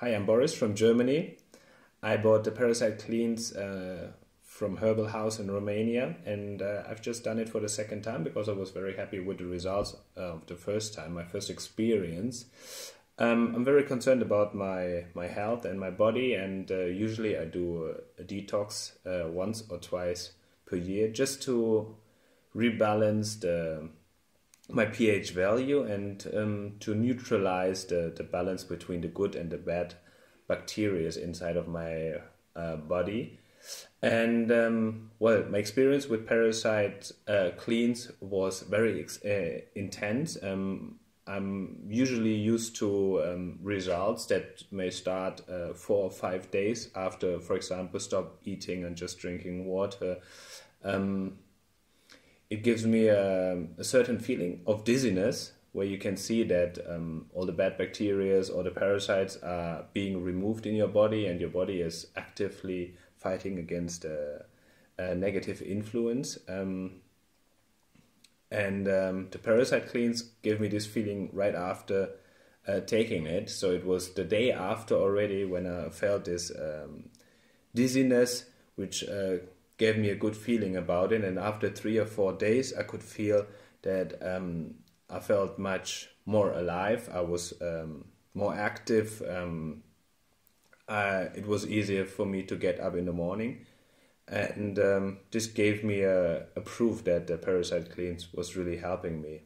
Hi, I'm Boris from Germany. I bought the Parasite Cleanse uh, from Herbal House in Romania, and uh, I've just done it for the second time because I was very happy with the results of the first time, my first experience. Um, I'm very concerned about my, my health and my body, and uh, usually I do a, a detox uh, once or twice per year just to rebalance the my pH value and um, to neutralize the, the balance between the good and the bad bacteria inside of my uh, body. And um, well, my experience with parasite uh, cleanse was very uh, intense. Um, I'm usually used to um, results that may start uh, four or five days after, for example, stop eating and just drinking water. Um, it gives me a, a, certain feeling of dizziness where you can see that um, all the bad bacteria or the parasites are being removed in your body and your body is actively fighting against a, a negative influence. Um, and um, the parasite cleanse gave me this feeling right after uh, taking it. So it was the day after already when i felt this um, dizziness which uh, gave me a good feeling about it. And after three or four days, I could feel that um, I felt much more alive. I was um, more active. Um, I, it was easier for me to get up in the morning. And um, this gave me a, a proof that the parasite cleanse was really helping me.